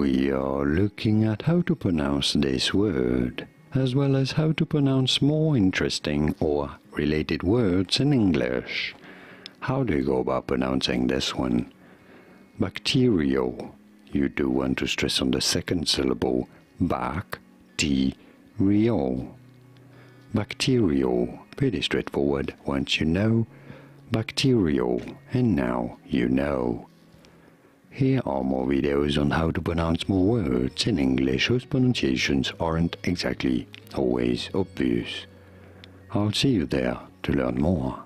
we are looking at how to pronounce this word, as well as how to pronounce more interesting or related words in English. How do you go about pronouncing this one? Bacterial. You do want to stress on the second syllable, back, T, real. Bacterial. Pretty straightforward once you know. Bacterial. And now you know. Here are more videos on how to pronounce more words in English whose pronunciations aren't exactly always obvious. I'll see you there to learn more.